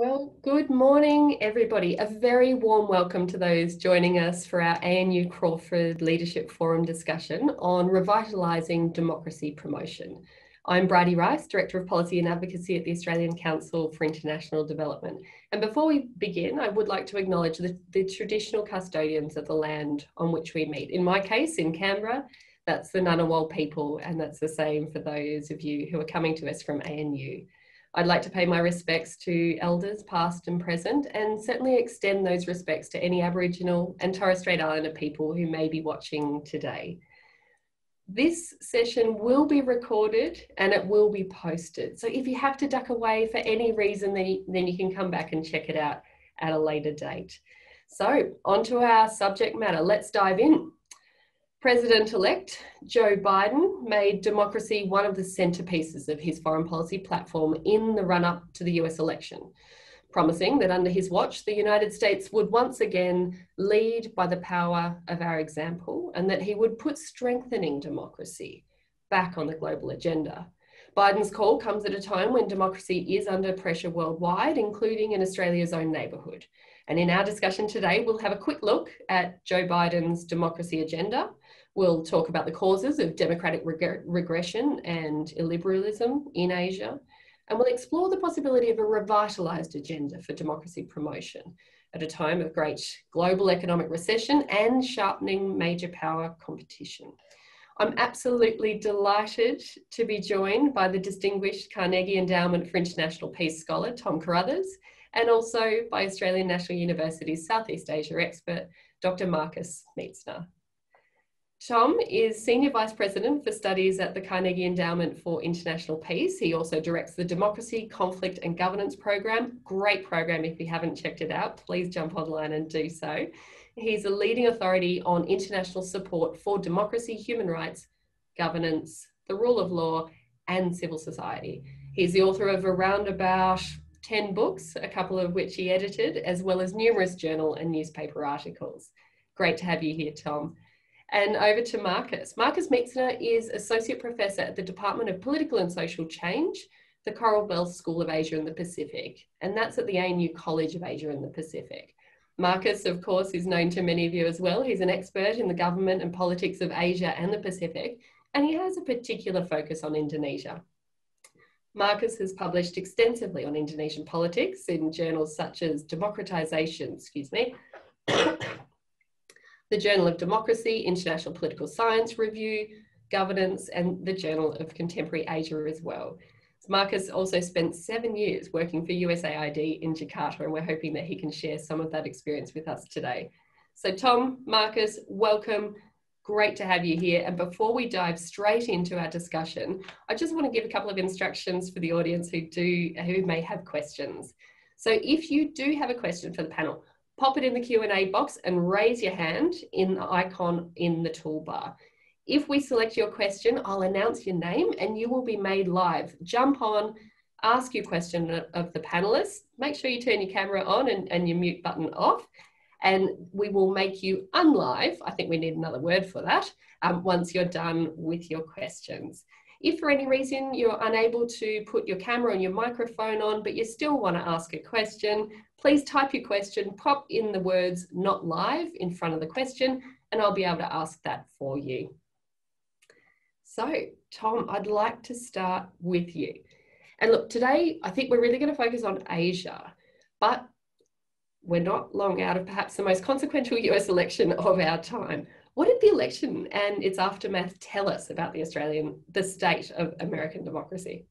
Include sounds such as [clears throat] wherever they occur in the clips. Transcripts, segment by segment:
Well, good morning, everybody. A very warm welcome to those joining us for our ANU Crawford Leadership Forum discussion on revitalising democracy promotion. I'm Bridi Rice, Director of Policy and Advocacy at the Australian Council for International Development. And before we begin, I would like to acknowledge the, the traditional custodians of the land on which we meet. In my case, in Canberra, that's the Ngunnawal people, and that's the same for those of you who are coming to us from ANU. I'd like to pay my respects to elders past and present and certainly extend those respects to any Aboriginal and Torres Strait Islander people who may be watching today. This session will be recorded and it will be posted. So if you have to duck away for any reason, then you, can come back and check it out at a later date. So on to our subject matter. Let's dive in. President elect Joe Biden made democracy one of the centerpieces of his foreign policy platform in the run up to the US election, promising that under his watch, the United States would once again lead by the power of our example and that he would put strengthening democracy back on the global agenda. Biden's call comes at a time when democracy is under pressure worldwide, including in Australia's own neighbourhood. And in our discussion today, we'll have a quick look at Joe Biden's democracy agenda We'll talk about the causes of democratic reg regression and illiberalism in Asia. And we'll explore the possibility of a revitalised agenda for democracy promotion at a time of great global economic recession and sharpening major power competition. I'm absolutely delighted to be joined by the distinguished Carnegie Endowment for International Peace scholar, Tom Carothers, and also by Australian National University's Southeast Asia expert, Dr. Marcus Mietzner. Tom is Senior Vice President for Studies at the Carnegie Endowment for International Peace. He also directs the Democracy, Conflict and Governance Program. Great program. If you haven't checked it out, please jump online and do so. He's a leading authority on international support for democracy, human rights, governance, the rule of law, and civil society. He's the author of around about 10 books, a couple of which he edited, as well as numerous journal and newspaper articles. Great to have you here, Tom. And over to Marcus. Marcus Mietzner is Associate Professor at the Department of Political and Social Change, the Coral Bells School of Asia and the Pacific, and that's at the ANU College of Asia and the Pacific. Marcus, of course, is known to many of you as well. He's an expert in the government and politics of Asia and the Pacific, and he has a particular focus on Indonesia. Marcus has published extensively on Indonesian politics in journals such as Democratization, excuse me, the Journal of Democracy, International Political Science Review, Governance, and the Journal of Contemporary Asia as well. Marcus also spent seven years working for USAID in Jakarta, and we're hoping that he can share some of that experience with us today. So, Tom, Marcus, welcome. Great to have you here. And before we dive straight into our discussion, I just want to give a couple of instructions for the audience who do who may have questions. So, if you do have a question for the panel, pop it in the Q&A box and raise your hand in the icon in the toolbar. If we select your question, I'll announce your name and you will be made live. Jump on, ask your question of the panelists. Make sure you turn your camera on and, and your mute button off. And we will make you unlive. I think we need another word for that um, once you're done with your questions. If for any reason you're unable to put your camera and your microphone on, but you still want to ask a question, please type your question, pop in the words not live in front of the question, and I'll be able to ask that for you. So, Tom, I'd like to start with you. And look, today I think we're really going to focus on Asia, but we're not long out of perhaps the most consequential [laughs] US election of our time. What did the election and its aftermath tell us about the Australian, the state of American democracy?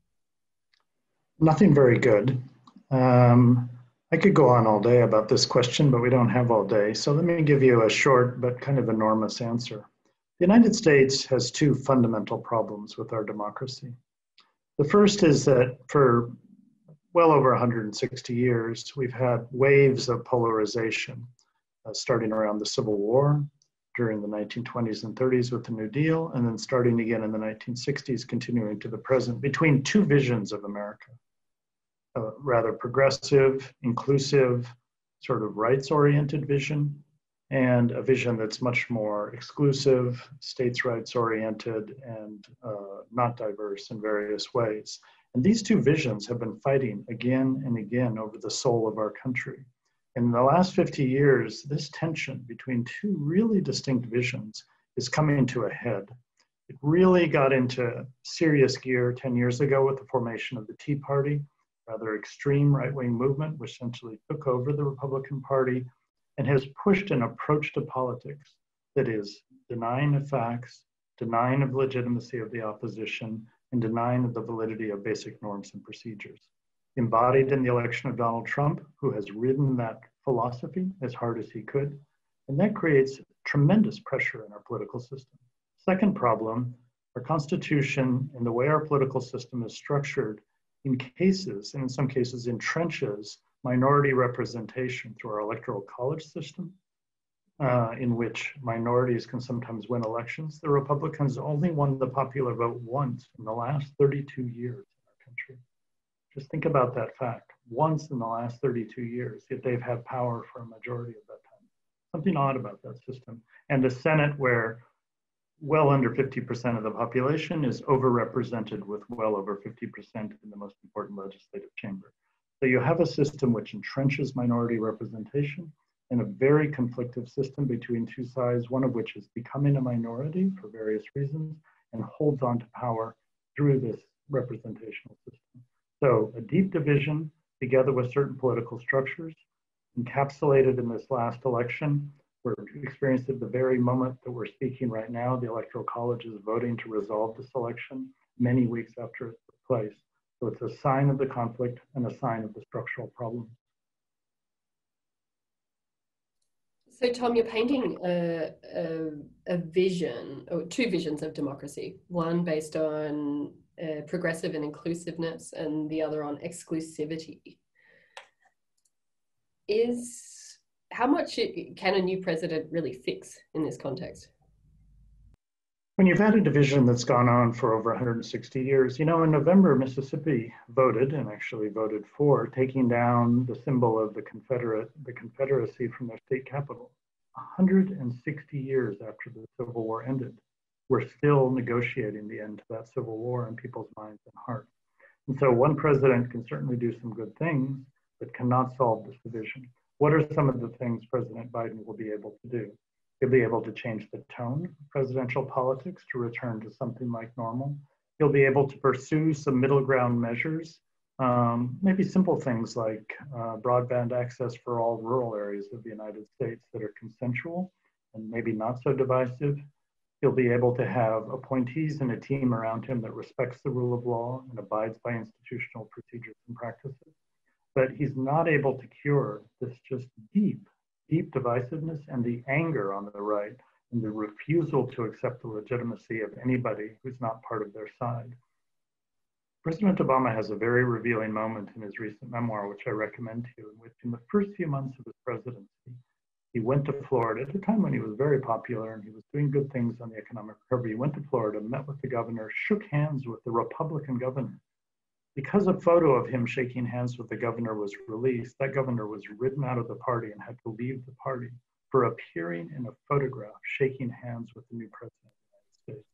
Nothing very good. Um, I could go on all day about this question, but we don't have all day. So let me give you a short but kind of enormous answer. The United States has two fundamental problems with our democracy. The first is that for well over 160 years, we've had waves of polarization, uh, starting around the Civil War, during the 1920s and 30s with the New Deal, and then starting again in the 1960s, continuing to the present, between two visions of America a rather progressive, inclusive, sort of rights oriented vision, and a vision that's much more exclusive, states' rights oriented, and uh, not diverse in various ways. And these two visions have been fighting again and again over the soul of our country. In the last 50 years, this tension between two really distinct visions is coming to a head. It really got into serious gear 10 years ago with the formation of the Tea Party, rather extreme right wing movement, which essentially took over the Republican Party and has pushed an approach to politics that is denying of facts, denying of legitimacy of the opposition, and denying of the validity of basic norms and procedures. Embodied in the election of Donald Trump, who has ridden that philosophy as hard as he could, and that creates tremendous pressure in our political system. Second problem, our Constitution and the way our political system is structured in cases, and in some cases entrenches, minority representation through our electoral college system, uh, in which minorities can sometimes win elections. The Republicans only won the popular vote once in the last 32 years in our country. Just think about that fact. Once in the last 32 years, yet they've had power for a majority of that time. Something odd about that system. And a Senate where well under 50% of the population is overrepresented with well over 50% in the most important legislative chamber. So you have a system which entrenches minority representation in a very conflictive system between two sides, one of which is becoming a minority for various reasons and holds on to power through this representational system. So a deep division together with certain political structures encapsulated in this last election. We're experiencing at the very moment that we're speaking right now. The Electoral College is voting to resolve this election many weeks after it took place. So it's a sign of the conflict and a sign of the structural problem. So, Tom, you're painting a, a, a, vision, or two visions of democracy one based on uh, progressive and inclusiveness, and the other on exclusivity. Is how much it, can a new president really fix in this context? When you've had a division that's gone on for over 160 years, you know, in November, Mississippi voted and actually voted for taking down the symbol of the Confederate, the Confederacy from their state capital. 160 years after the Civil War ended, we're still negotiating the end to that Civil War in people's minds and hearts. And so one president can certainly do some good things, but cannot solve this division. What are some of the things President Biden will be able to do? He'll be able to change the tone of presidential politics to return to something like normal. He'll be able to pursue some middle ground measures, um, maybe simple things like uh, broadband access for all rural areas of the United States that are consensual and maybe not so divisive. He'll be able to have appointees and a team around him that respects the rule of law and abides by institutional procedures and practices. But he's not able to cure this just deep deep divisiveness and the anger on the right and the refusal to accept the legitimacy of anybody who's not part of their side. President Obama has a very revealing moment in his recent memoir, which I recommend to you, in which in the first few months of his presidency, he went to Florida at a time when he was very popular and he was doing good things on the economic recovery. He went to Florida, met with the governor, shook hands with the Republican governor, because a photo of him shaking hands with the governor was released, that governor was ridden out of the party and had to leave the party for appearing in a photograph shaking hands with the new president of the United States.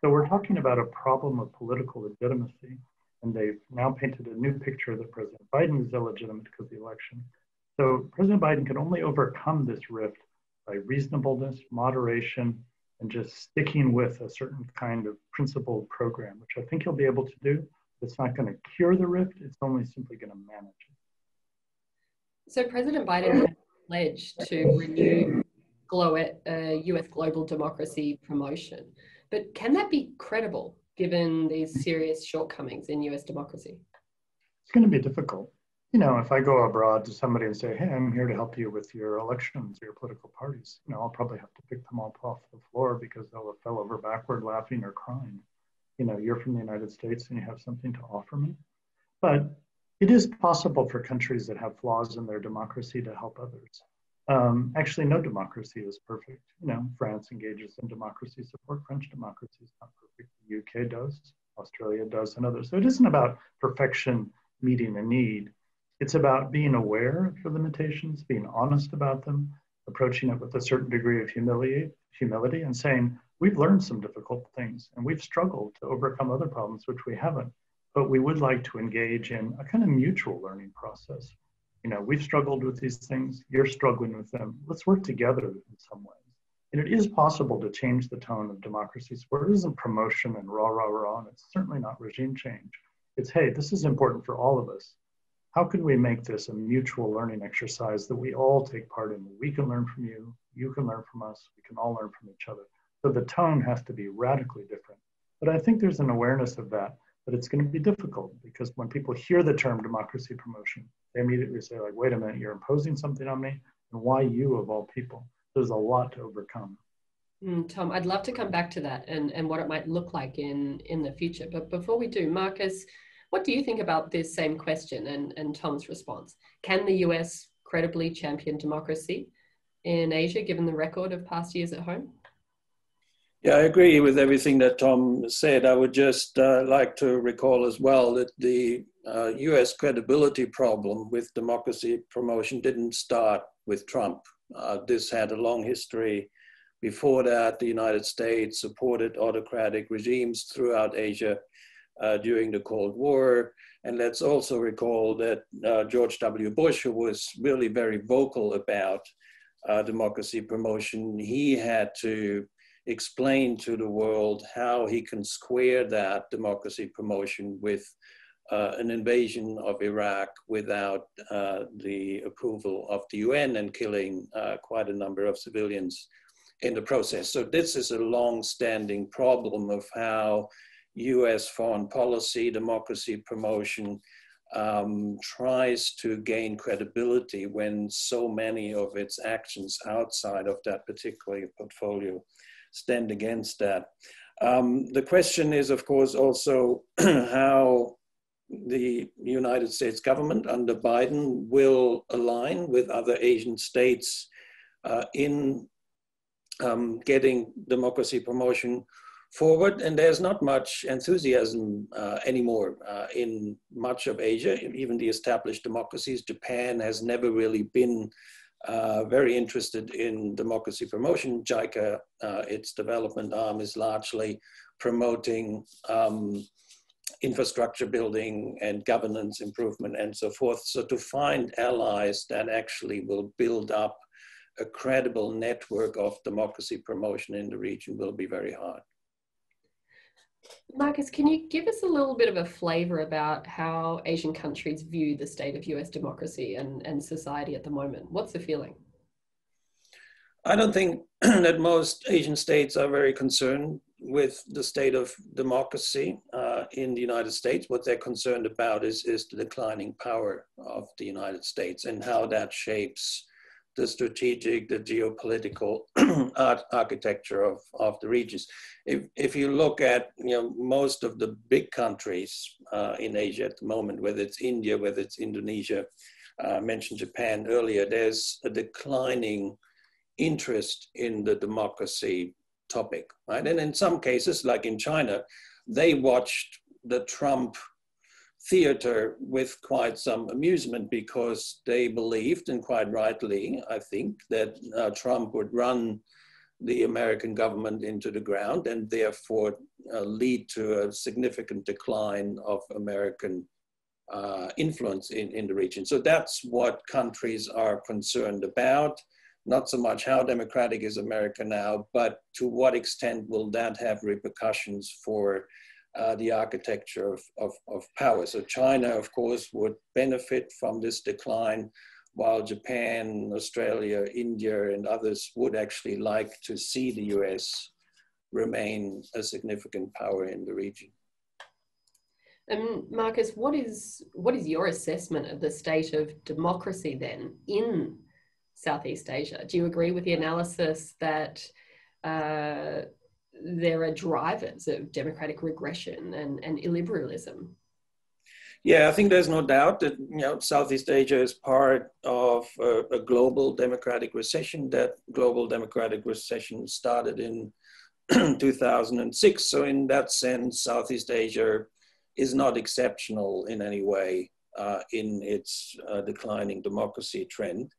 So we're talking about a problem of political legitimacy, and they've now painted a new picture that President Biden is illegitimate because of the election. So President Biden can only overcome this rift by reasonableness, moderation, and just sticking with a certain kind of principled program, which I think he'll be able to do. It's not going to cure the rift, it's only simply going to manage it. So President Biden pledged to renew uh, US global democracy promotion. But can that be credible given these serious shortcomings in US democracy? It's going to be difficult. You know, if I go abroad to somebody and say, hey, I'm here to help you with your elections your political parties, you know, I'll probably have to pick them all off the floor because they'll have fell over backward laughing or crying you know, you're from the United States and you have something to offer me. But it is possible for countries that have flaws in their democracy to help others. Um, actually, no democracy is perfect. You know, France engages in democracy support. French democracy is not perfect. The UK does, Australia does, and others. So it isn't about perfection meeting a need. It's about being aware of your limitations, being honest about them, approaching it with a certain degree of humility, humility, and saying, we've learned some difficult things and we've struggled to overcome other problems which we haven't but we would like to engage in a kind of mutual learning process. You know, we've struggled with these things, you're struggling with them. Let's work together in some ways. And it is possible to change the tone of democracies where it isn't promotion and rah, rah, rah, and it's certainly not regime change. It's, hey, this is important for all of us. How can we make this a mutual learning exercise that we all take part in? We can learn from you, you can learn from us, we can all learn from each other. So the tone has to be radically different. But I think there's an awareness of that, but it's going to be difficult because when people hear the term democracy promotion, they immediately say, like, wait a minute, you're imposing something on me? And why you of all people? There's a lot to overcome. Mm, Tom, I'd love to come back to that and, and what it might look like in, in the future. But before we do, Marcus, what do you think about this same question and, and Tom's response? Can the US credibly champion democracy in Asia given the record of past years at home? Yeah, I agree with everything that Tom said. I would just uh, like to recall as well that the uh, US credibility problem with democracy promotion didn't start with Trump. Uh, this had a long history. Before that, the United States supported autocratic regimes throughout Asia uh, during the Cold War. And let's also recall that uh, George W. Bush, who was really very vocal about uh, democracy promotion, he had to explain to the world how he can square that democracy promotion with uh, an invasion of Iraq without uh, the approval of the UN and killing uh, quite a number of civilians in the process. So this is a long-standing problem of how US foreign policy, democracy promotion um, tries to gain credibility when so many of its actions outside of that particular portfolio stand against that. Um, the question is, of course, also [clears throat] how the United States government under Biden will align with other Asian states uh, in um, getting democracy promotion forward. And there's not much enthusiasm uh, anymore uh, in much of Asia, even the established democracies. Japan has never really been uh, very interested in democracy promotion. JICA, uh, its development arm, is largely promoting um, infrastructure building and governance improvement and so forth. So to find allies that actually will build up a credible network of democracy promotion in the region will be very hard. Marcus, can you give us a little bit of a flavor about how Asian countries view the state of US democracy and, and society at the moment? What's the feeling? I don't think [clears throat] that most Asian states are very concerned with the state of democracy uh, in the United States. What they're concerned about is, is the declining power of the United States and how that shapes the strategic, the geopolitical [clears throat] architecture of, of the regions. If, if you look at you know, most of the big countries uh, in Asia at the moment, whether it's India, whether it's Indonesia, uh, I mentioned Japan earlier, there's a declining interest in the democracy topic, right? And in some cases, like in China, they watched the Trump theater with quite some amusement because they believed, and quite rightly, I think, that uh, Trump would run the American government into the ground and therefore uh, lead to a significant decline of American uh, influence in, in the region. So that's what countries are concerned about. Not so much how democratic is America now, but to what extent will that have repercussions for uh, the architecture of, of, of, power. So China, of course, would benefit from this decline, while Japan, Australia, India, and others would actually like to see the US remain a significant power in the region. And Marcus, what is what is your assessment of the state of democracy then in Southeast Asia? Do you agree with the analysis that uh, there are drivers of democratic regression and, and illiberalism. Yeah, I think there's no doubt that you know Southeast Asia is part of a, a, global democratic recession. That global democratic recession started in [clears throat] 2006. So in that sense, Southeast Asia is not exceptional in any way uh, in its uh, declining democracy trend.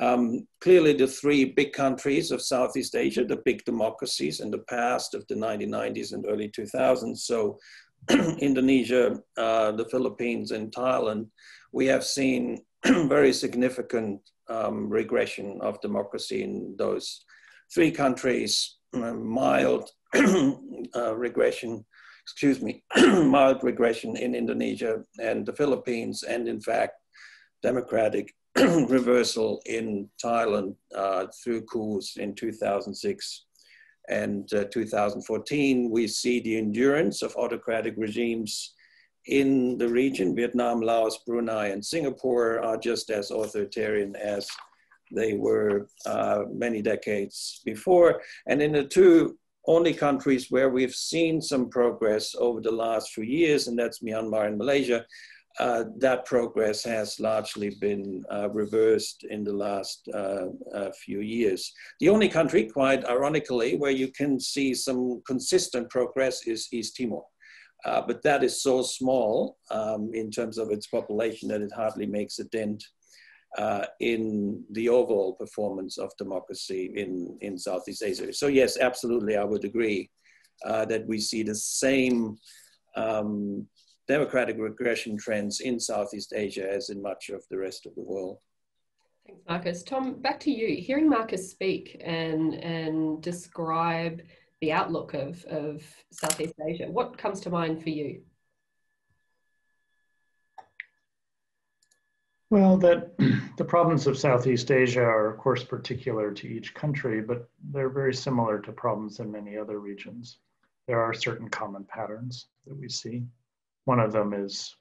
Um, clearly, the three big countries of Southeast Asia, the big democracies in the past of the 1990s and early 2000s, so [clears throat] Indonesia, uh, the Philippines, and Thailand, we have seen [clears throat] very significant um, regression of democracy in those three countries, uh, mild [clears throat] uh, regression, excuse me, mild regression in Indonesia and the Philippines, and in fact, democratic [clears throat] reversal in Thailand uh, through coups in 2006 and uh, 2014. We see the endurance of autocratic regimes in the region. Vietnam, Laos, Brunei, and Singapore are just as authoritarian as they were uh, many decades before. And in the two only countries where we've seen some progress over the last few years, and that's Myanmar and Malaysia, uh, that progress has largely been uh, reversed in the last uh, uh few years. The only country, quite ironically, where you can see some consistent progress is East Timor. Uh, but that is so small um, in terms of its population that it hardly makes a dent in the overall performance of democracy in, in Southeast Asia. So yes, absolutely, I would agree that we see the same um, democratic regression trends in Southeast Asia as in much of the rest of the world. Thanks, Marcus. Tom, back to you. Hearing Marcus speak and, and describe the outlook of, of Southeast Asia, what comes to mind for you? Well, that [clears throat] the problems of Southeast Asia are, of course, particular to each country, but they're very similar to problems in many other regions. There are certain common patterns that we see. One of them is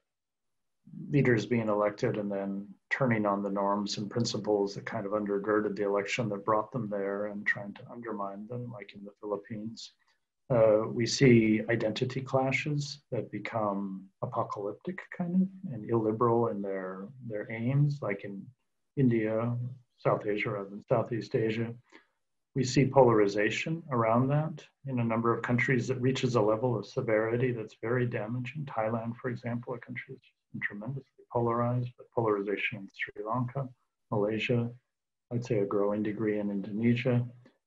leaders being elected and then turning on the norms and principles that kind of undergirded the election that brought them there and trying to undermine them, like in the Philippines. Uh, we see identity clashes that become apocalyptic kind of and illiberal in their, their aims, like in India, South Asia rather than Southeast Asia. We see polarization around that in a number of countries that reaches a level of severity that's very damaging. Thailand, for example, a country that's tremendously polarized, but polarization in Sri Lanka, Malaysia, I'd say a growing degree in Indonesia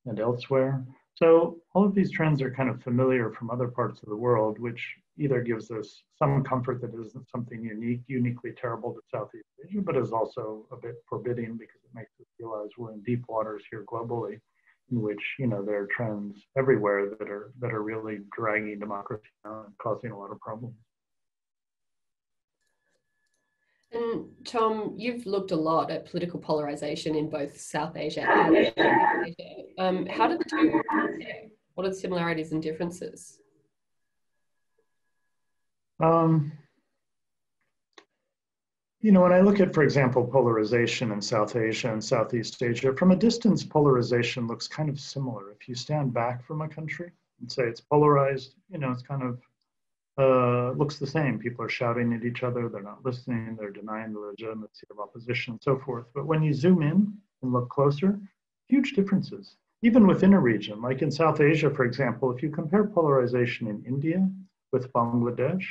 and elsewhere. So all of these trends are kind of familiar from other parts of the world, which either gives us some comfort that isn't something unique, uniquely terrible to Southeast Asia, but is also a bit forbidding because it makes us realize we're in deep waters here globally in which you know there are trends everywhere that are that are really dragging democracy down and causing a lot of problems. And Tom, you've looked a lot at political polarization in both South Asia and Asia. Um, how do the two? What are the similarities and differences? Um, you know, when I look at, for example, polarization in South Asia and Southeast Asia, from a distance, polarization looks kind of similar. If you stand back from a country and say it's polarized, you know, it's kind of uh, looks the same. People are shouting at each other, they're not listening, they're denying the legitimacy of opposition, and so forth. But when you zoom in and look closer, huge differences, even within a region. Like in South Asia, for example, if you compare polarization in India with Bangladesh,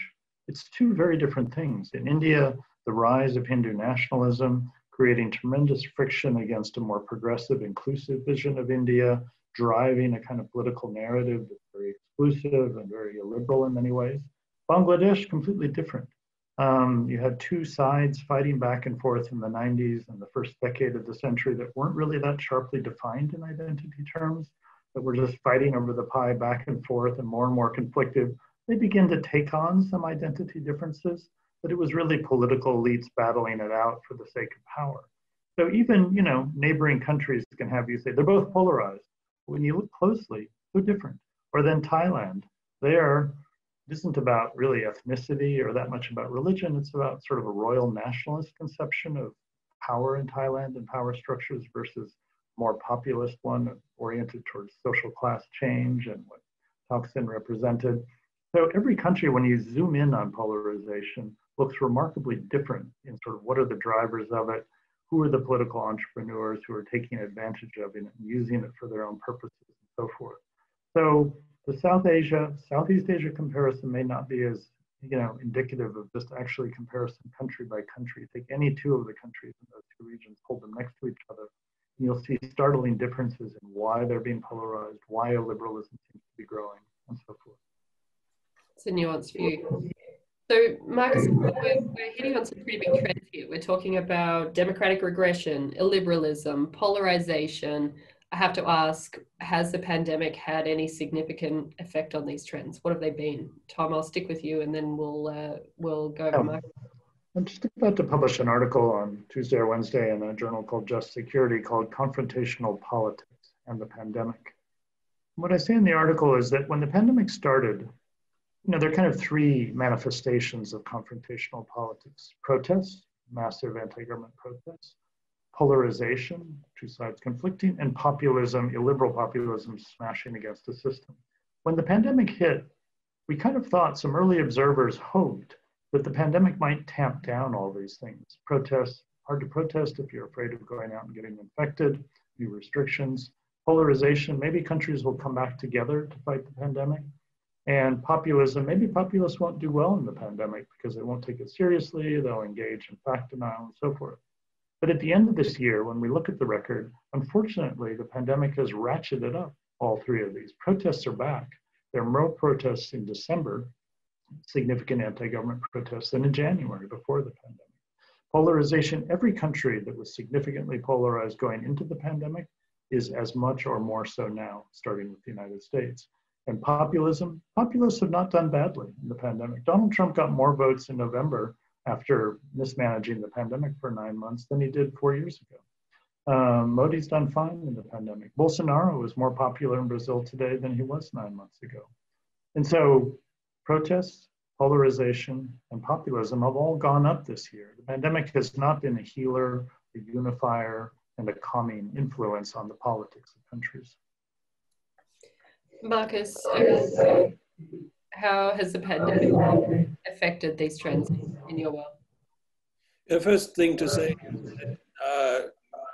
it's two very different things. In India, the rise of Hindu nationalism, creating tremendous friction against a more progressive, inclusive vision of India, driving a kind of political narrative that's very exclusive and very illiberal in many ways. Bangladesh, completely different. Um, you had two sides fighting back and forth in the 90s and the first decade of the century that weren't really that sharply defined in identity terms, that were just fighting over the pie back and forth and more and more conflicted. They begin to take on some identity differences but it was really political elites battling it out for the sake of power. So even, you know, neighboring countries can have you say they're both polarized. When you look closely, they're different. Or then Thailand, there isn't about really ethnicity or that much about religion. It's about sort of a royal nationalist conception of power in Thailand and power structures versus more populist one oriented towards social class change and what Thaksin represented. So every country, when you zoom in on polarization, looks remarkably different in sort of what are the drivers of it, who are the political entrepreneurs who are taking advantage of it and using it for their own purposes and so forth. So the South Asia, Southeast Asia comparison may not be as you know indicative of just actually comparison country by country. Take any two of the countries in those two regions, hold them next to each other, and you'll see startling differences in why they're being polarized, why illiberalism seems to be growing, and so forth. It's a nuanced view. So, Marcus, we're, we're hitting on some pretty big trends here. We're talking about democratic regression, illiberalism, polarization. I have to ask Has the pandemic had any significant effect on these trends? What have they been? Tom, I'll stick with you and then we'll, uh, we'll go over Marcus. I'm just about to publish an article on Tuesday or Wednesday in a journal called Just Security called Confrontational Politics and the Pandemic. What I say in the article is that when the pandemic started, you know, there are kind of three manifestations of confrontational politics protests, massive anti government protests, polarization, two sides conflicting, and populism, illiberal populism smashing against the system. When the pandemic hit, we kind of thought some early observers hoped that the pandemic might tamp down all these things. Protests, hard to protest if you're afraid of going out and getting infected, new restrictions, polarization, maybe countries will come back together to fight the pandemic. And populism, maybe populists won't do well in the pandemic because they won't take it seriously, they'll engage in fact denial and so forth. But at the end of this year, when we look at the record, unfortunately, the pandemic has ratcheted up all three of these. Protests are back. There are more protests in December, significant anti-government protests than in January before the pandemic. Polarization, every country that was significantly polarized going into the pandemic is as much or more so now, starting with the United States. And populism, populists have not done badly in the pandemic. Donald Trump got more votes in November after mismanaging the pandemic for nine months than he did four years ago. Um, Modi's done fine in the pandemic. Bolsonaro is more popular in Brazil today than he was nine months ago. And so protests, polarization, and populism have all gone up this year. The pandemic has not been a healer, a unifier, and a calming influence on the politics of countries. Marcus, how has the pandemic affected these trends in your world? The first thing to say uh,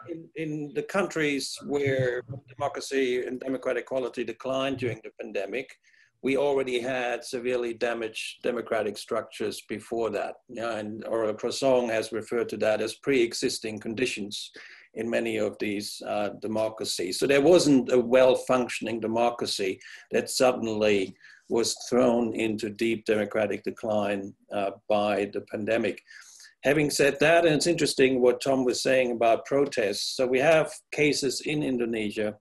in, in, the countries where democracy and democratic quality declined during the pandemic, we already had severely damaged democratic structures before that. Yeah, and Aurel Croissant has referred to that as pre-existing conditions in many of these uh, democracies. So there wasn't a well-functioning democracy that suddenly was thrown into deep democratic decline uh, by the pandemic. Having said that, and it's interesting what Tom was saying about protests. So we have cases in Indonesia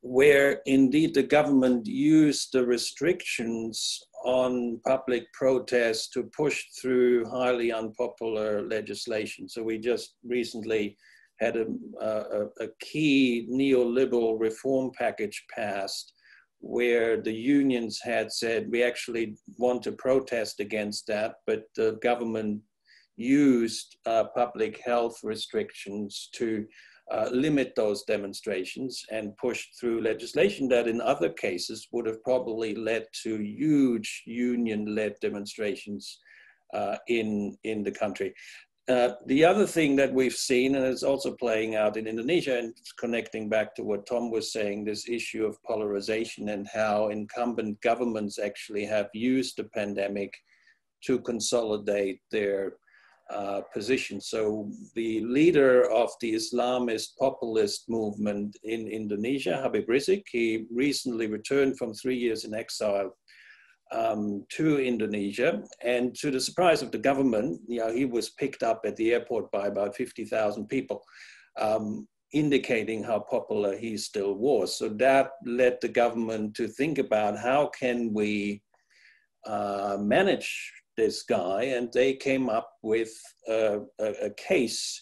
where indeed the government used the restrictions on public protests to push through highly unpopular legislation. So we just recently had a, a, a key neoliberal reform package passed where the unions had said we actually want to protest against that, but the government used uh, public health restrictions to uh, limit those demonstrations and push through legislation that in other cases would have probably led to huge union-led demonstrations uh, in, in the country. Uh, the other thing that we've seen, and it's also playing out in Indonesia, and connecting back to what Tom was saying, this issue of polarization and how incumbent governments actually have used the pandemic to consolidate their uh, position. So the leader of the Islamist populist movement in Indonesia, Habib Rizieq, he recently returned from three years in exile um, to Indonesia. And to the surprise of the government, you know, he was picked up at the airport by about 50,000 people, um, indicating how popular he still was. So that led the government to think about how can we uh, manage this guy, and they came up with a, a, a case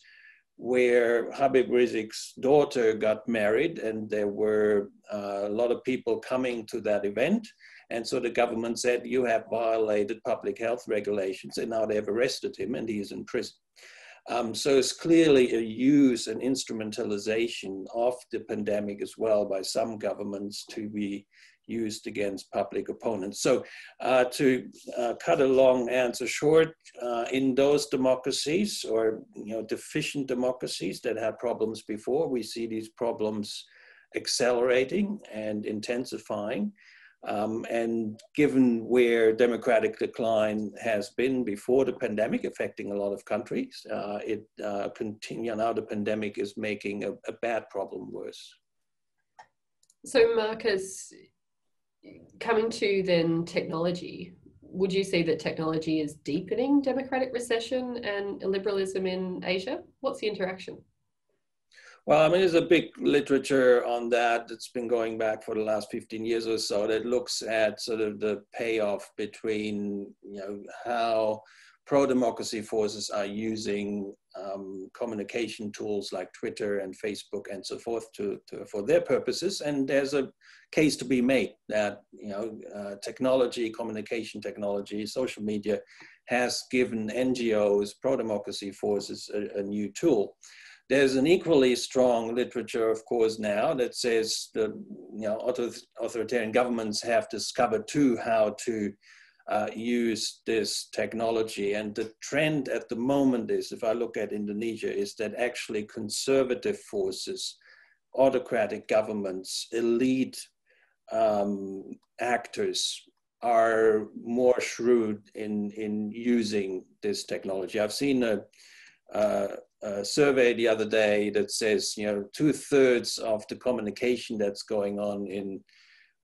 where Habib Rizieq's daughter got married, and there were uh, a lot of people coming to that event. And so the government said, You have violated public health regulations, and now they've arrested him, and he is in prison. Um, so it's clearly a use and instrumentalization of the pandemic as well by some governments to be used against public opponents. So uh, to uh, cut a long answer short, uh, in those democracies or you know deficient democracies that had problems before, we see these problems accelerating and intensifying. Um, and given where democratic decline has been before the pandemic, affecting a lot of countries, uh, it uh, continue now the pandemic is making a, a bad problem worse. So, Marcus, coming to then technology, would you see that technology is deepening democratic recession and liberalism in Asia? What's the interaction? Well, I mean, there's a big literature on that that's been going back for the last 15 years or so that looks at sort of the payoff between, you know, how pro-democracy forces are using um, communication tools like Twitter and Facebook and so forth to, to, for their purposes. And there's a case to be made that you know uh, technology, communication technology, social media has given NGOs, pro-democracy forces a, a new tool. There's an equally strong literature, of course, now that says that you know authoritarian governments have discovered too how to uh, use this technology. And the trend at the moment is, if I look at Indonesia, is that actually conservative forces, autocratic governments, elite um, actors are more shrewd in, in using this technology. I've seen a, a, a survey the other day that says, you know, two thirds of the communication that's going on in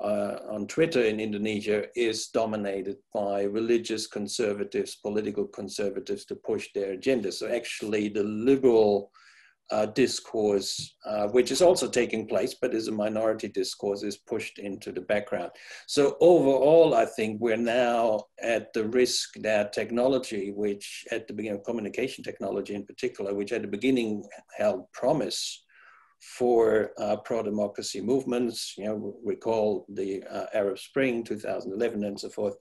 uh, on Twitter in Indonesia is dominated by religious conservatives, political conservatives to push their agenda. So actually the liberal uh, discourse, uh, which is also taking place, but is a minority discourse, is pushed into the background. So overall, I think we're now at the risk that technology, which at the beginning, of communication technology in particular, which at the beginning held promise, for uh, pro-democracy movements, you know, recall the uh, Arab Spring 2011 and so forth,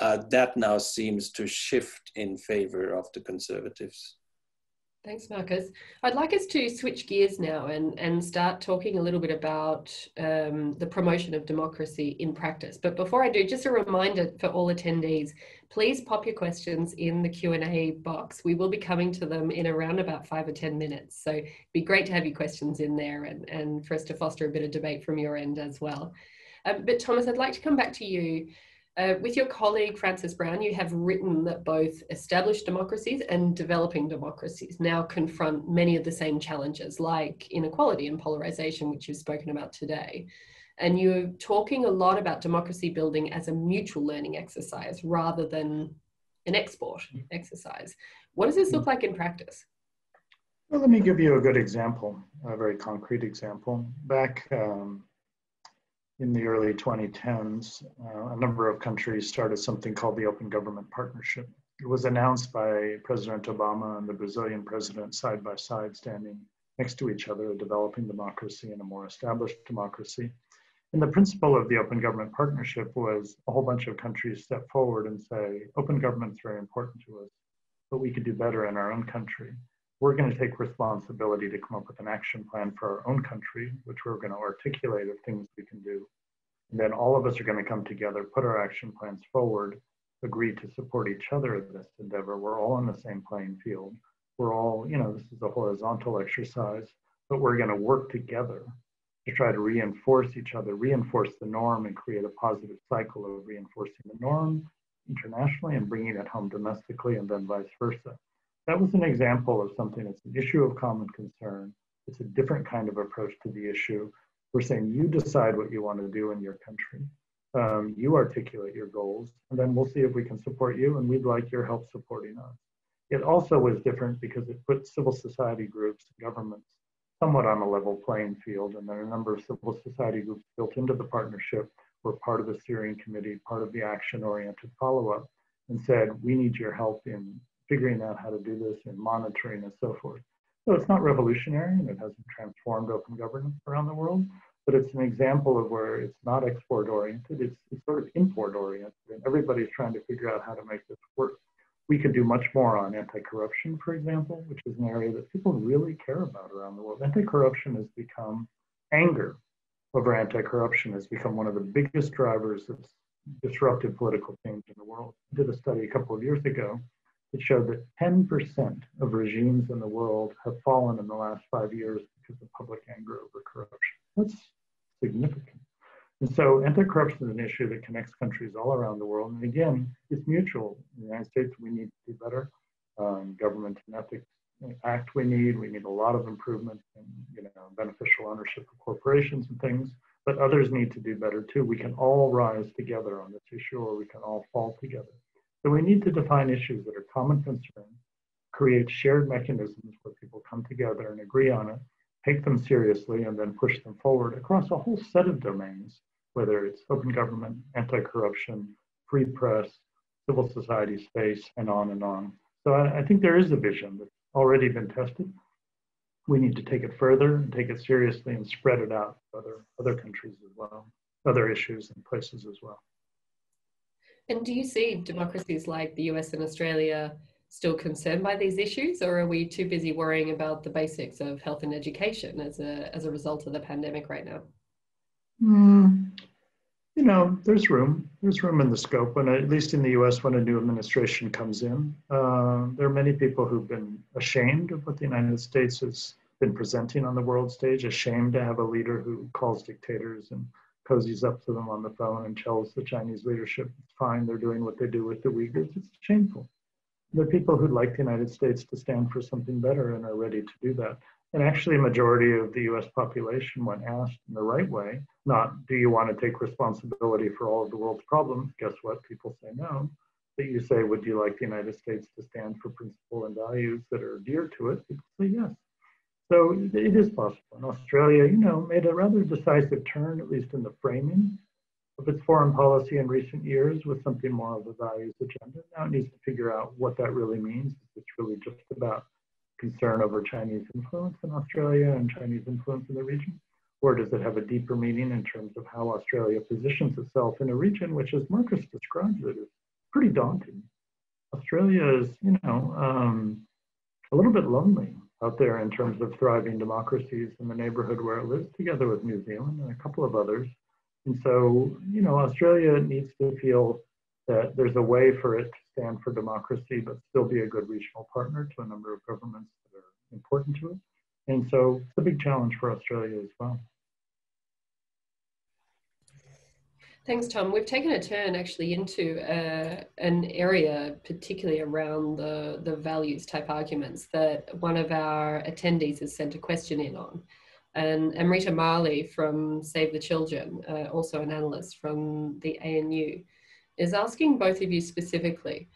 uh, that now seems to shift in favor of the conservatives. Thanks, Marcus. I'd like us to switch gears now and, and start talking a little bit about um, the promotion of democracy in practice. But before I do, just a reminder for all attendees, please pop your questions in the Q&A box. We will be coming to them in around about five or 10 minutes. So it'd be great to have your questions in there and, and for us to foster a bit of debate from your end as well. Um, but Thomas, I'd like to come back to you uh, with your colleague Frances Brown, you have written that both established democracies and developing democracies now confront many of the same challenges, like inequality and polarization, which you've spoken about today. And you're talking a lot about democracy building as a mutual learning exercise rather than an export exercise. What does this look like in practice? Well, let me give you a good example, a very concrete example. Back um, in the early 2010s, uh, a number of countries started something called the Open Government Partnership. It was announced by President Obama and the Brazilian president side by side, standing next to each other, a developing democracy and a more established democracy. And the principle of the Open Government Partnership was a whole bunch of countries step forward and say, open government is very important to us, but we could do better in our own country we're going to take responsibility to come up with an action plan for our own country, which we're going to articulate of things we can do. And then all of us are going to come together, put our action plans forward, agree to support each other in this endeavor. We're all on the same playing field. We're all, you know, this is a horizontal exercise, but we're going to work together to try to reinforce each other, reinforce the norm, and create a positive cycle of reinforcing the norm internationally and bringing it home domestically, and then vice versa that was an example of something that's an issue of common concern. It's a different kind of approach to the issue. We're saying you decide what you want to do in your country. Um, you articulate your goals, and then we'll see if we can support you, and we'd like your help supporting us. It also was different because it put civil society groups, governments, somewhat on a level playing field, and then a number of civil society groups built into the partnership were part of the steering committee, part of the action-oriented follow-up, and said, we need your help in figuring out how to do this and monitoring and so forth. So it's not revolutionary and it hasn't transformed open governance around the world, but it's an example of where it's not export oriented, it's, it's sort of import oriented, and everybody's trying to figure out how to make this work. We could do much more on anti-corruption, for example, which is an area that people really care about around the world. Anti-corruption has become anger over anti-corruption has become one of the biggest drivers of disruptive political change in the world. I did a study a couple of years ago it showed that 10% of regimes in the world have fallen in the last five years because of public anger over corruption. That's significant. And so anti-corruption is an issue that connects countries all around the world. And again, it's mutual. In the United States, we need to do better. Um, government and ethics act we need. We need a lot of improvement in you know, beneficial ownership of corporations and things. but others need to do better too. We can all rise together on this issue or we can all fall together. So we need to define issues that are common concern, create shared mechanisms where people come together and agree on it, take them seriously, and then push them forward across a whole set of domains, whether it's open government, anti-corruption, free press, civil society space, and on and on. So I, I think there is a vision that's already been tested we need to take it further and take it seriously and spread it out to other other countries as well, other issues and places as well. And do you see democracies like the US and Australia still concerned by these issues, or are we too busy worrying about the basics of health and education as a as a result of the pandemic right now? Mm, you know, there's room. There's room in the scope. When at least in the U.S., when a new administration comes in, uh, there are many people who've been ashamed of what the United States has been presenting on the world stage. Ashamed to have a leader who calls dictators and cozies up to them on the phone and tells the Chinese leadership it's fine. They're doing what they do with the Uyghurs. It's shameful. There are people who'd like the United States to stand for something better and are ready to do that. And actually, a majority of the US population, when asked in the right way, not do you want to take responsibility for all of the world's problems, guess what? People say no. But you say, would you like the United States to stand for principle and values that are dear to it? People say yes. So it is possible. And Australia, you know, made a rather decisive turn, at least in the framing of its foreign policy in recent years, with something more of a values agenda. Now it needs to figure out what that really means. It's really just about concern over Chinese influence in Australia and Chinese influence in the region? Or does it have a deeper meaning in terms of how Australia positions itself in a region which, as Marcus describes it, is pretty daunting? Australia is, you know, um, a little bit lonely out there in terms of thriving democracies in the neighborhood where it lives, together with New Zealand and a couple of others. And so, you know, Australia needs to feel that there's a way for it to stand for democracy, but still be a good regional partner to a number of governments that are important to it. And so it's a big challenge for Australia as well. Thanks, Tom. We've taken a turn actually into uh, an area, particularly around the, the values type arguments that one of our attendees has sent a question in on. And Amrita Marley from Save the Children, uh, also an analyst from the ANU, is asking both of you specifically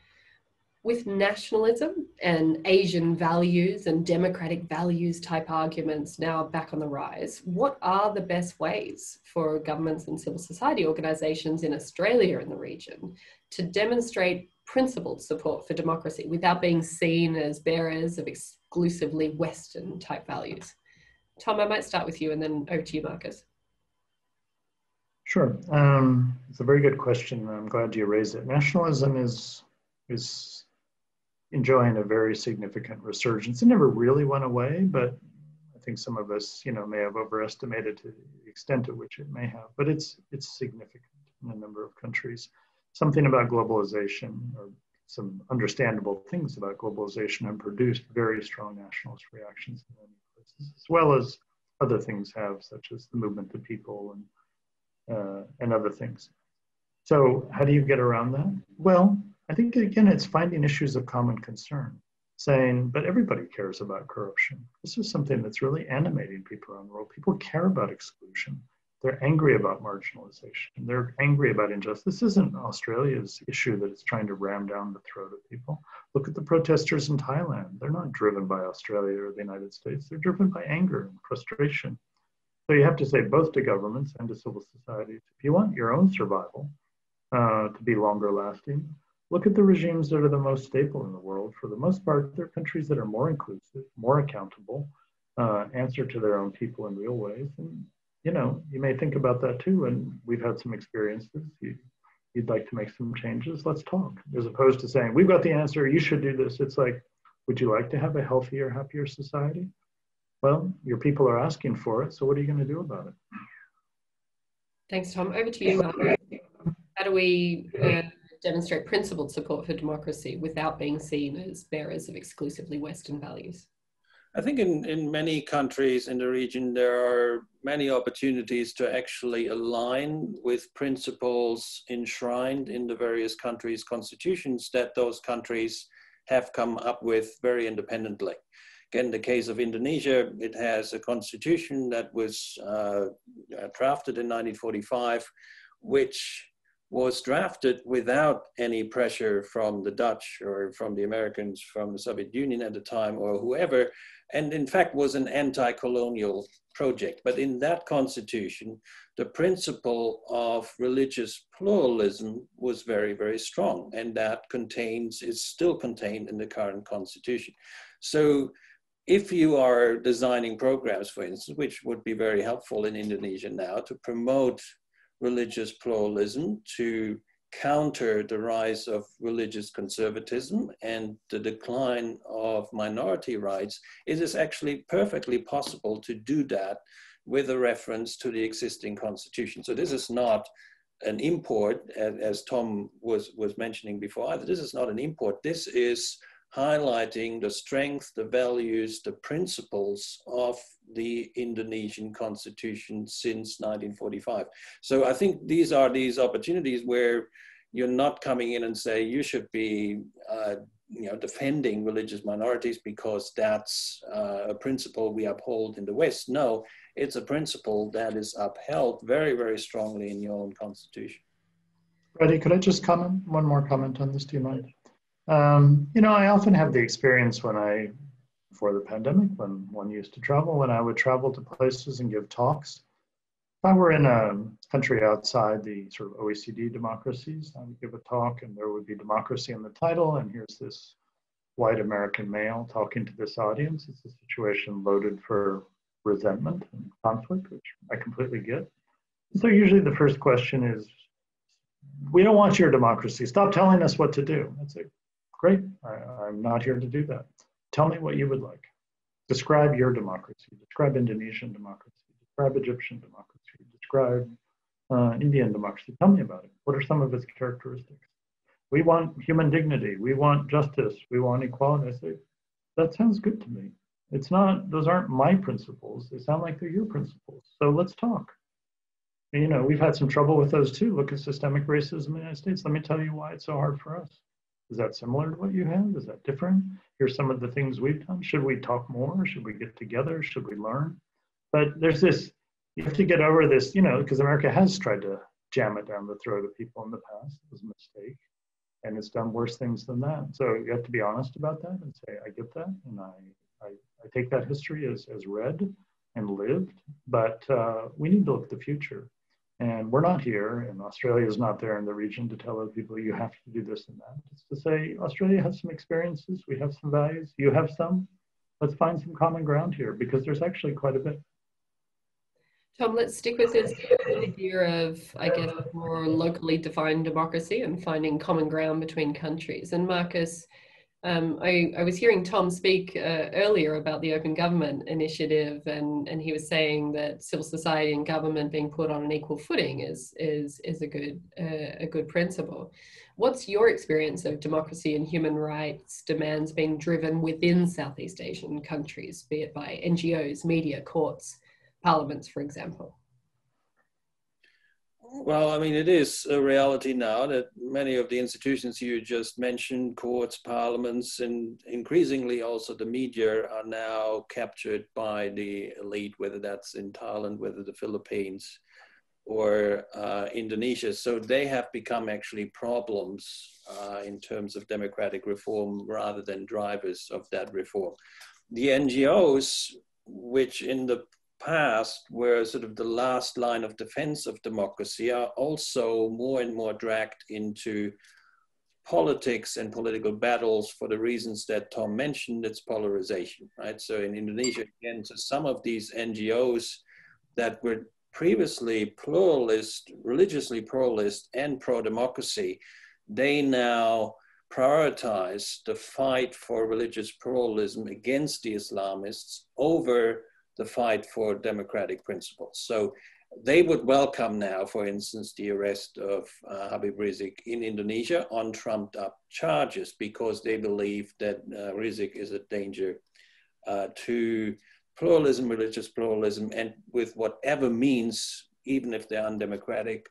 with nationalism and Asian values and democratic values type arguments now back on the rise, what are the best ways for governments and civil society organisations in Australia and the region to demonstrate principled support for democracy without being seen as bearers of exclusively Western type values? Tom, I might start with you and then over to you, Marcus. Sure. Um, it's a very good question. I'm glad you raised it. Nationalism is is enjoying a very significant resurgence. It never really went away, but I think some of us, you know, may have overestimated to the extent to which it may have. But it's it's significant in a number of countries. Something about globalization, or some understandable things about globalization, have produced very strong nationalist reactions in many places, as well as other things have, such as the movement of people and uh, and other things. So how do you get around that? Well, I think again, it's finding issues of common concern, saying, but everybody cares about corruption. This is something that's really animating people around the world. People care about exclusion. They're angry about marginalization. They're angry about injustice. This isn't Australia's issue that it's trying to ram down the throat of people. Look at the protesters in Thailand. They're not driven by Australia or the United States. They're driven by anger and frustration so you have to say both to governments and to civil societies, if you want your own survival uh, to be longer lasting, look at the regimes that are the most stable in the world. For the most part, they're countries that are more inclusive, more accountable, uh, answer to their own people in real ways. And, you know, you may think about that too. And we've had some experiences. You, you'd like to make some changes, let's talk. As opposed to saying, we've got the answer, you should do this. It's like, would you like to have a healthier, happier society? Well, your people are asking for it, so what are you going to do about it? Thanks, Tom. Over to you. How do we uh, demonstrate principled support for democracy without being seen as bearers of exclusively Western values? I think in, in many countries in the region, there are many opportunities to actually align with principles enshrined in the various countries' constitutions that those countries have come up with very independently Again, the case of Indonesia, it has a constitution that was uh, drafted in 1945, which was drafted without any pressure from the Dutch or from the Americans, from the Soviet Union at the time, or whoever, and in fact was an anti-colonial project. But in that constitution, the principle of religious pluralism was very, very strong, and that contains, is still contained in the current constitution. So if you are designing programs, for instance, which would be very helpful in Indonesia now to promote religious pluralism, to counter the rise of religious conservatism and the decline of minority rights, it is actually perfectly possible to do that with a reference to the existing constitution. So this is not an import, as Tom was, was mentioning before either. This is not an import. This is highlighting the strength, the values, the principles of the Indonesian constitution since 1945. So I think these are these opportunities where you're not coming in and say you should be uh, you know, defending religious minorities because that's uh, a principle we uphold in the West. No, it's a principle that is upheld very, very strongly in your own constitution. Bridi, could I just comment? One more comment on this, do you mind? Um, you know, I often have the experience when I, before the pandemic, when one used to travel, when I would travel to places and give talks. If I were in a country outside the sort of OECD democracies, I would give a talk and there would be democracy in the title, and here's this white American male talking to this audience. It's a situation loaded for resentment and conflict, which I completely get. So usually the first question is, we don't want your democracy. Stop telling us what to do. That's like, Great, I, am not here to do that. Tell me what you would like. Describe your democracy. Describe Indonesian democracy. Describe Egyptian democracy. Describe uh, Indian democracy. Tell me about it. What are some of its characteristics? We want human dignity. We want justice. We want equality. I say, that sounds good to me. It's not, those aren't my principles. They sound like they're your principles. So let's talk. And, you know, we've had some trouble with those too. Look at systemic racism in the United States. Let me tell you why it's so hard for us. Is that similar to what you have? Is that different? Here's some of the things we've done. Should we talk more? Should we get together? Should we learn? But there's this, you have to get over this, you know, because America has tried to jam it down the throat of people in the past. It was a mistake. And it's done worse things than that. So you have to be honest about that and say, I get that. And I, I, I take that history as, as read and lived. But uh, we need to look at the future. And we're not here, and Australia is not there in the region to tell other people you have to do this and that. It's to say Australia has some experiences, we have some values, you have some. Let's find some common ground here because there's actually quite a bit. Tom, let's stick with this idea of, I guess, more locally defined democracy and finding common ground between countries. And Marcus, um, I, I, was hearing Tom speak uh, earlier about the Open Government Initiative, and, and he was saying that civil society and government being put on an equal footing is is is a good uh, a good principle. What's your experience of democracy and human rights demands being driven within Southeast Asian countries, be it by NGOs, media, courts, parliaments, for example? Well, I mean, it is a reality now that many of the institutions you just mentioned, courts, parliaments, and increasingly also the media are now captured by the elite, whether that's in Thailand, whether the Philippines, or uh, Indonesia. So they have become actually problems uh, in terms of democratic reform rather than drivers of that reform. The NGOs, which in the past were sort of the last line of defense of democracy are also more and more dragged into politics and political battles for the reasons that Tom mentioned, it's polarization, right? So in Indonesia, again, so some of these NGOs that were previously pluralist, religiously pluralist and pro-democracy, they now prioritize the fight for religious pluralism against the Islamists over the fight for democratic principles. So they would welcome now, for instance, the arrest of uh, Habib Rizieq in Indonesia on trumped up charges because they believe that uh, Rizieq is a danger uh, to pluralism, religious pluralism, and with whatever means, even if they're undemocratic,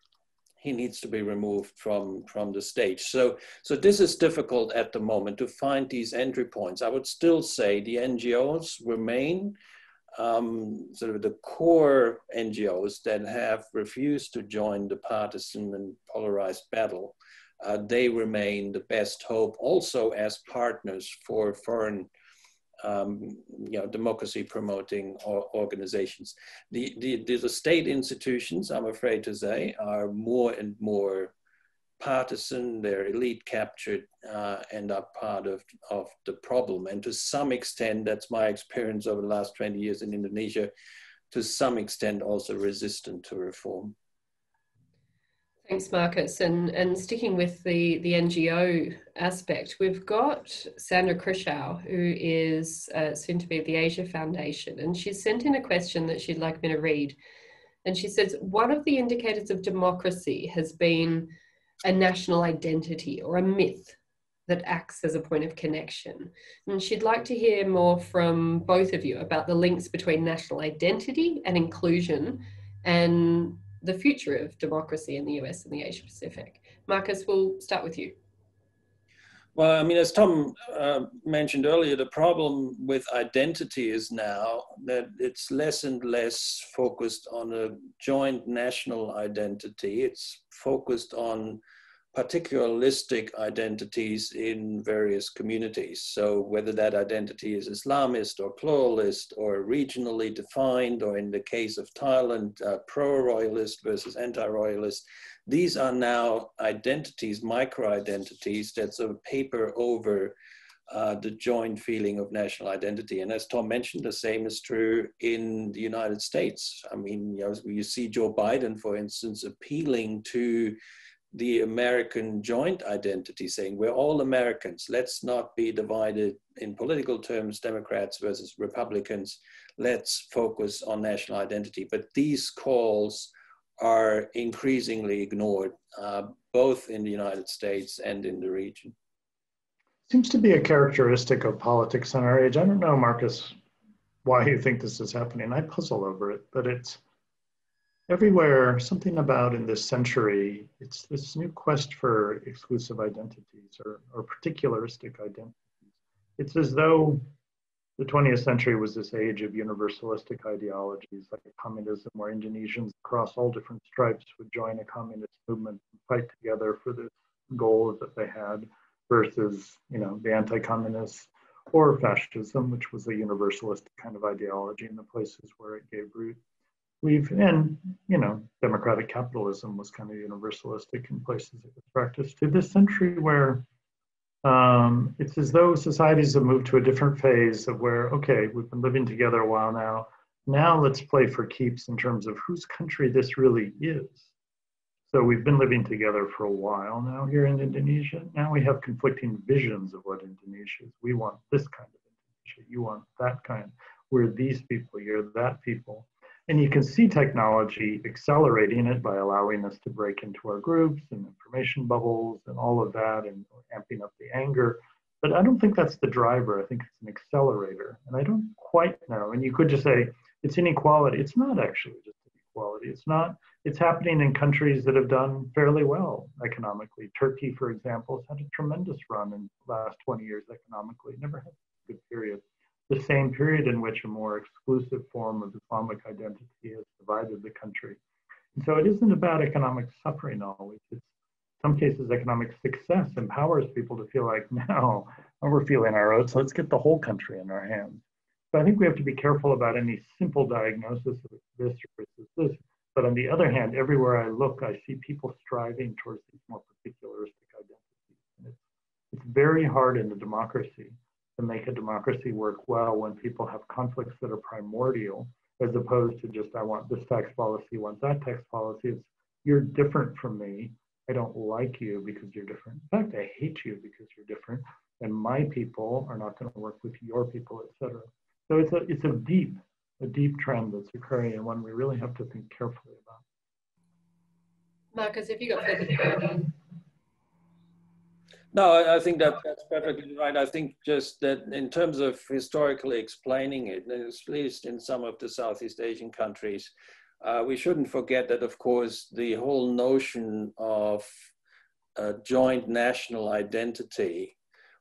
he needs to be removed from from the stage. So so this is difficult at the moment to find these entry points. I would still say the NGOs remain um, sort of the core NGOs that have refused to join the partisan and polarized battle. Uh, they remain the best hope also as partners for foreign um, you know, democracy promoting organizations. The, the, the state institutions, I'm afraid to say, are more and more partisan, they're elite captured uh, and are part of, of the problem. And to some extent, that's my experience over the last 20 years in Indonesia, to some extent also resistant to reform. Thanks, Marcus. And, and sticking with the, the NGO aspect, we've got Sandra Crushau, who is uh, soon to be at the Asia Foundation, and she's sent in a question that she'd like me to read. And she says, One of the indicators of democracy has been a national identity or a myth that acts as a point of connection. And she'd like to hear more from both of you about the links between national identity and inclusion and the future of democracy in the US and the Asia Pacific. Marcus, we'll start with you. Well, I mean, as Tom uh, mentioned earlier, the problem with identity is now that it's less and less focused on a joint national identity. It's focused on particularistic identities in various communities. So whether that identity is Islamist or pluralist or regionally defined, or in the case of Thailand, uh, pro-royalist versus anti-royalist, these are now identities, micro-identities that sort of paper over uh, the joint feeling of national identity. And as Tom mentioned, the same is true in the United States. I mean, you, know, you see Joe Biden, for instance, appealing to the American joint identity, saying we're all Americans. Let's not be divided in political terms, Democrats versus Republicans. Let's focus on national identity. But these calls are increasingly ignored, uh, both in the United States and in the region. Seems to be a characteristic of politics in our age. I don't know, Marcus, why you think this is happening. I puzzle over it, but it's everywhere something about in this century it's this new quest for exclusive identities or, or particularistic identities it's as though the 20th century was this age of universalistic ideologies like communism where indonesians across all different stripes would join a communist movement and fight together for the goals that they had versus you know the anti-communists or fascism which was a universalist kind of ideology in the places where it gave root. We've and you know democratic capitalism was kind of universalistic in places it was practiced. To this century where um, it's as though societies have moved to a different phase of where okay we've been living together a while now. Now let's play for keeps in terms of whose country this really is. So we've been living together for a while now here in indonesia. Now we have conflicting visions of what indonesia is. We want this kind of indonesia. You want that kind. We're these people. You're that people and you can see technology accelerating it by allowing us to break into our groups and information bubbles and all of that and amping up the anger. But I don't think that's the driver. I think it's an accelerator. And I don't quite know. And you could just say it's inequality. It's not actually just inequality. It's not, it's happening in countries that have done fairly well economically. Turkey, for example, has had a tremendous run in the last 20 years economically, never had a good period the same period in which a more exclusive form of Islamic identity has divided the country. And so it isn't about economic suffering always. It's some cases economic success empowers people to feel like [laughs] now we're feeling our oats, let's get the whole country in our hands. So I think we have to be careful about any simple diagnosis of this versus this. But on the other hand, everywhere I look, I see people striving towards these more particularistic identities. And it's, it's very hard in a democracy to make a democracy work well when people have conflicts that are primordial, as opposed to just, I want this tax policy, want that tax policy. It's, you're different from me. I don't like you because you're different. In fact, I hate you because you're different. And my people are not going to work with your people, etc. So it's a, it's a deep, a deep trend that's occurring and one we really have to think carefully about. Marcus, if you got further no, I think that that's perfectly right. I think just that in terms of historically explaining it, at least in some of the Southeast Asian countries, uh, we shouldn't forget that, of course, the whole notion of joint national identity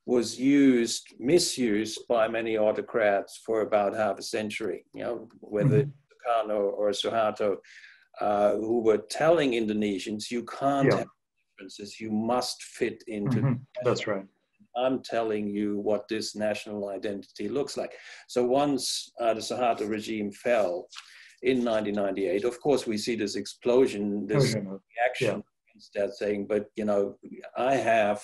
was used, misused by many autocrats for about half a century. You know, whether mm-hmm. Sukarno or Suharto, uh, who were telling Indonesians, you can't yeah. have differences, you must fit into. Mm-hmm. That's right. I'm telling you what this national identity looks like. So once uh, the Suharto regime fell in 1998, of course, we see this explosion, this oh, reaction yeah. against that saying, but you know, I have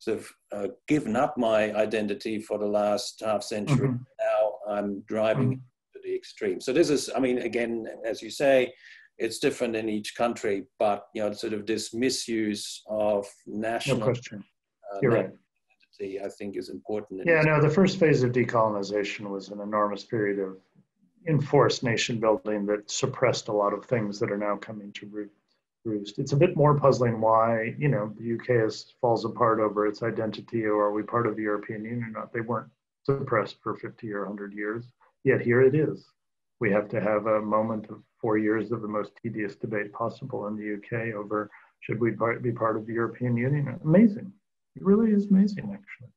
sort of uh, given up my identity for the last half century. Mm-hmm. Now I'm driving mm-hmm. to the extreme. So this is, I mean, again, as you say, it's different in each country, but you know, sort of this misuse of national. No question. Uh, You're right. Identity, I think, is important. Yeah, no. The first phase of decolonization was an enormous period of enforced nation building that suppressed a lot of things that are now coming to root bruised. It's a bit more puzzling why, you know, the UK is, falls apart over its identity or are we part of the European Union or not? They weren't suppressed for 50 or 100 years, yet here it is. We have to have a moment of four years of the most tedious debate possible in the UK over should we be part of the European Union? Amazing. It really is amazing, actually.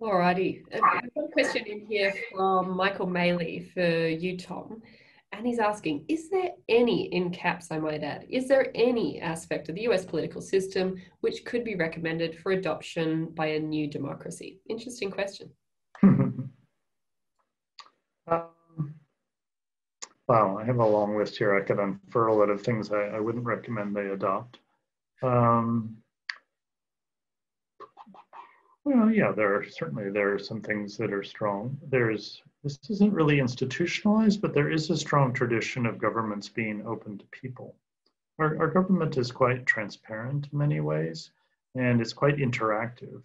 Alrighty. I've got a question in here from Michael Maley for you, Tom. And he's asking, is there any, in caps I might add, is there any aspect of the US political system which could be recommended for adoption by a new democracy? Interesting question. Wow, I have a long list here. I could unfurl it of things I, I wouldn't recommend they adopt. Um, well, yeah, there are certainly there are some things that are strong. There's this isn't really institutionalized, but there is a strong tradition of governments being open to people. Our, our government is quite transparent in many ways, and it's quite interactive.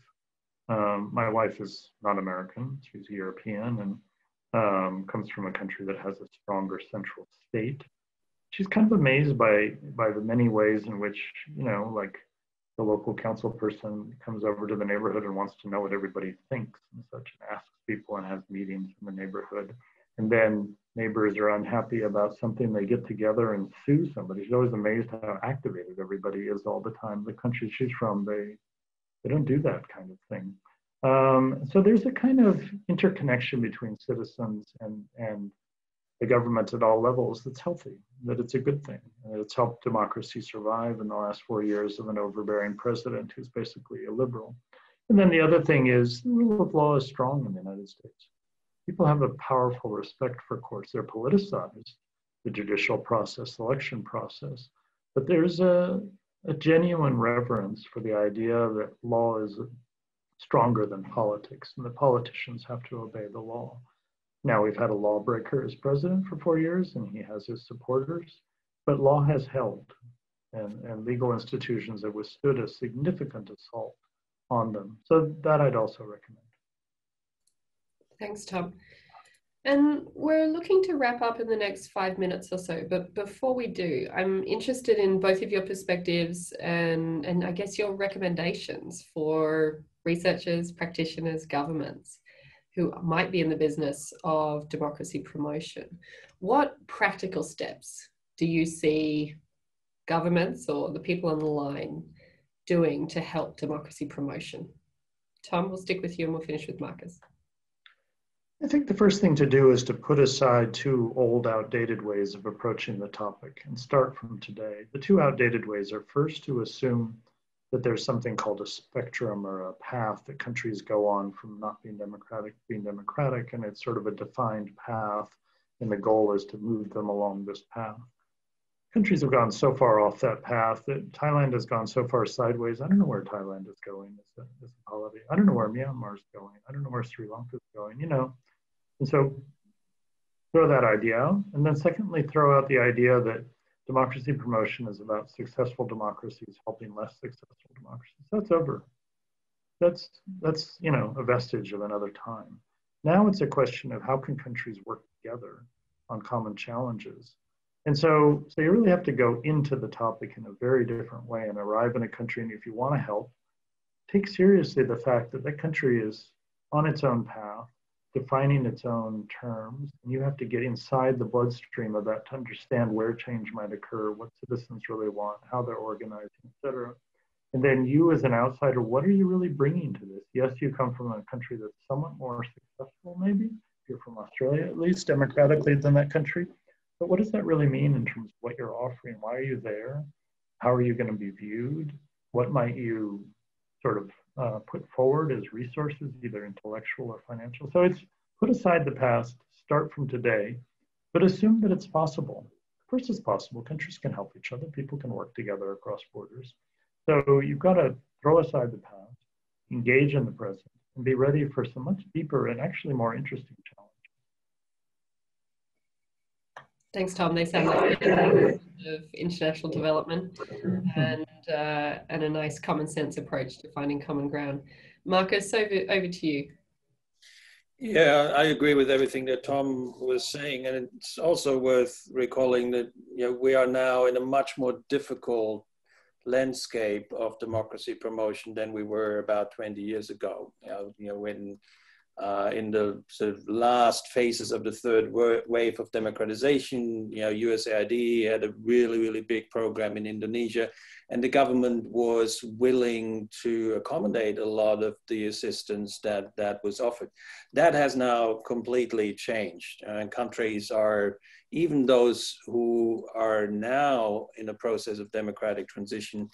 Um, my wife is not American; she's European and um, comes from a country that has a stronger central state. She's kind of amazed by by the many ways in which you know, like the local council person comes over to the neighborhood and wants to know what everybody thinks and such and asks people and has meetings in the neighborhood. And then neighbors are unhappy about something, they get together and sue somebody. She's always amazed how activated everybody is all the time. The country she's from, they they don't do that kind of thing. Um, so there's a kind of interconnection between citizens and and the government at all levels that's healthy, that it's a good thing. It's helped democracy survive in the last four years of an overbearing president who's basically a liberal. And then the other thing is the rule of law is strong in the United States. People have a powerful respect for courts. They're politicized, the judicial process, election process. But there's a, a genuine reverence for the idea that law is stronger than politics and the politicians have to obey the law. Now we've had a lawbreaker as president for four years and he has his supporters, but law has held and, and legal institutions have withstood a significant assault on them. So that I'd also recommend. Thanks, Tom. And we're looking to wrap up in the next five minutes or so. But before we do, I'm interested in both of your perspectives and, and I guess your recommendations for researchers, practitioners, governments who might be in the business of democracy promotion. What practical steps do you see governments or the people on the line doing to help democracy promotion? Tom, we'll stick with you and we'll finish with Marcus. I think the first thing to do is to put aside two old, outdated ways of approaching the topic and start from today. The two outdated ways are first to assume that there's something called a spectrum or a path that countries go on from not being democratic to being democratic, and it's sort of a defined path, and the goal is to move them along this path. Countries have gone so far off that path that Thailand has gone so far sideways. I don't know where Thailand is going as a, as. I don't know where Myanmar is going. I don't know where Sri Lanka is going, you know. And so throw that idea out. And then secondly, throw out the idea that democracy promotion is about successful democracies helping less successful democracies. That's over. That's that's you know a vestige of another time. Now it's a question of how can countries work together on common challenges. And so, so you really have to go into the topic in a very different way and arrive in a country. And if you want to help, take seriously the fact that that country is on its own path, defining its own terms. And you have to get inside the bloodstream of that to understand where change might occur, what citizens really want, how they're organizing, etc. And then you as an outsider, what are you really bringing to this? Yes, you come from a country that's somewhat more successful, maybe. You're from Australia, at least, democratically than that country. But what does that really mean in terms of what you're offering? Why are you there? How are you going to be viewed? What might you sort of uh, put forward as resources, either intellectual or financial. So it's put aside the past, start from today, but assume that it's possible. Of course, it's possible. Countries can help each other, people can work together across borders. So you've got to throw aside the past, engage in the present, and be ready for some much deeper and actually more interesting challenges. Thanks, Tom. They sound like of international development and uh, and a nice common sense approach to finding common ground. Marcus, over over to you. Yeah, I agree with everything that Tom was saying, and it's also worth recalling that you know we are now in a much more difficult landscape of democracy promotion than we were about 20 years ago. You know, you know when uh, in the sort of last phases of the third wave of democratization. You know, USAID had a really, really big program in Indonesia, and the government was willing to accommodate a lot of the assistance that that was offered. That has now completely changed, and countries are even those who are now in a process of democratic transition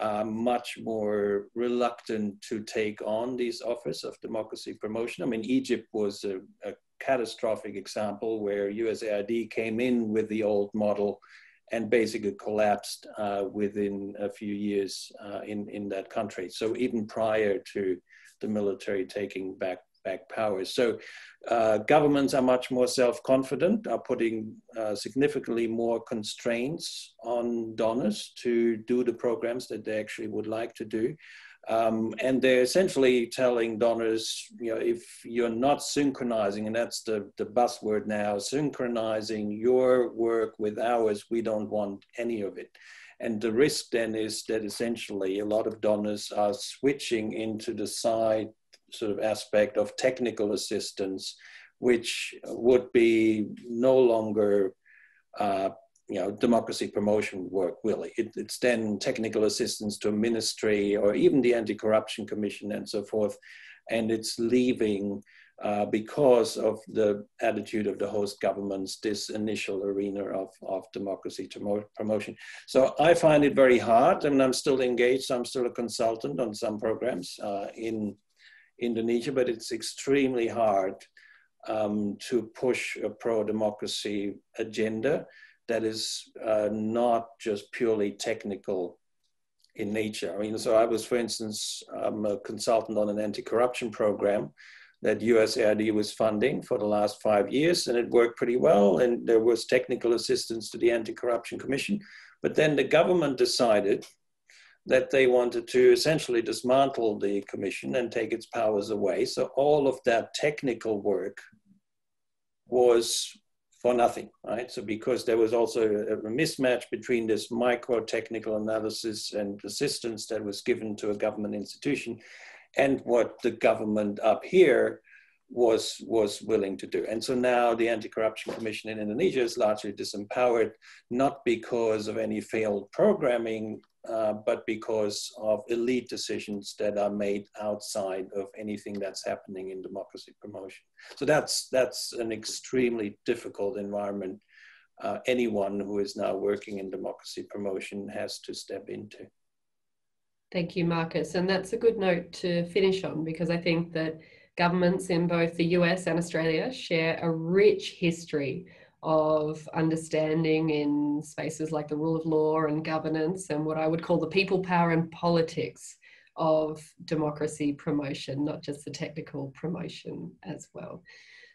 uh, much more reluctant to take on these offers of democracy promotion. I mean, Egypt was a, a catastrophic example where USAID came in with the old model and basically collapsed uh, within a few years uh, in, in that country. So even prior to the military taking back back powers. So uh, governments are much more self-confident, are putting uh, significantly more constraints on donors to do the programs that they actually would like to do. Um, and they're essentially telling donors, you know, if you're not synchronizing, and that's the, the buzzword now, synchronizing your work with ours, we don't want any of it. And the risk then is that essentially a lot of donors are switching into the side sort of aspect of technical assistance, which would be no longer, uh, you know, democracy promotion work, really. It, it's then technical assistance to a ministry or even the Anti-Corruption Commission and so forth. And it's leaving uh, because of the attitude of the host governments, this initial arena of, of democracy promotion. So I find it very hard, I and I'm still engaged. I'm still a consultant on some programs uh, in Indonesia, but it's extremely hard um, to push a pro-democracy agenda that is uh, not just purely technical in nature. I mean, so I was, for instance, I'm a consultant on an anti-corruption program that USAID was funding for the last five years, and it worked pretty well. And there was technical assistance to the Anti-Corruption Commission. But then the government decided that they wanted to essentially dismantle the commission and take its powers away. So all of that technical work was for nothing, right? So because there was also a, mismatch between this micro technical analysis and assistance that was given to a government institution and what the government up here was was willing to do. And so now the Anti-Corruption Commission in Indonesia is largely disempowered, not because of any failed programming uh, but because of elite decisions that are made outside of anything that's happening in democracy promotion. So that's that's an extremely difficult environment. Uh, anyone who is now working in democracy promotion has to step into. Thank you, Marcus. And that's a good note to finish on because I think that governments in both the US and Australia share a rich history of understanding in spaces like the rule of law and governance and what I would call the people power and politics of democracy promotion, not just the technical promotion as well.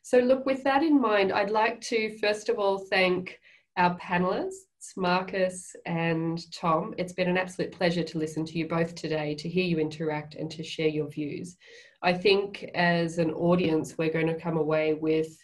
So, look, with that in mind, I'd like to first of all thank our panelists, Marcus and Tom. It's been an absolute pleasure to listen to you both today, to hear you interact and to share your views. I think as an audience, we're going to come away with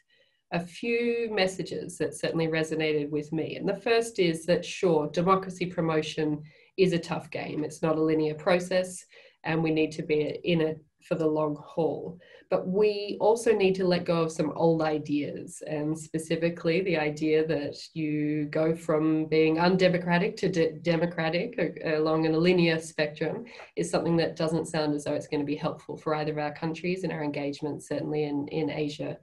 a few messages that certainly resonated with me. And the first is that, sure, democracy promotion is a tough game. It's not a linear process, and we need to be in it for the long haul. But we also need to let go of some old ideas, and specifically the idea that you go from being undemocratic to de- democratic along in a linear spectrum is something that doesn't sound as though it's going to be helpful for either of our countries and our engagement, certainly in, in Asia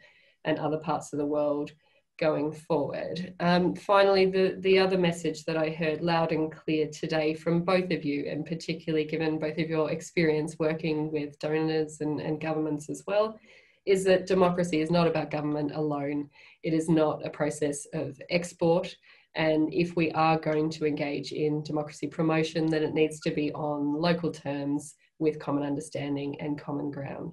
and other parts of the world going forward. Um, finally, the, the other message that I heard loud and clear today from both of you, and particularly given both of your experience working with donors and, and governments as well, is that democracy is not about government alone. It is not a process of export. And if we are going to engage in democracy promotion, then it needs to be on local terms with common understanding and common ground.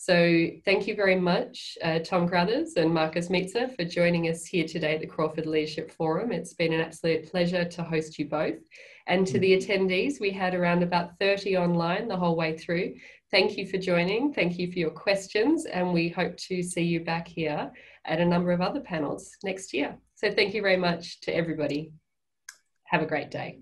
So thank you very much, uh, Tom Carothers and Marcus Mietzner for joining us here today at the Crawford Leadership Forum. It's been an absolute pleasure to host you both. And to the attendees, we had around about 30 online the whole way through. Thank you for joining. Thank you for your questions. And we hope to see you back here at a number of other panels next year. So thank you very much to everybody. Have a great day.